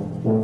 Mm-hmm.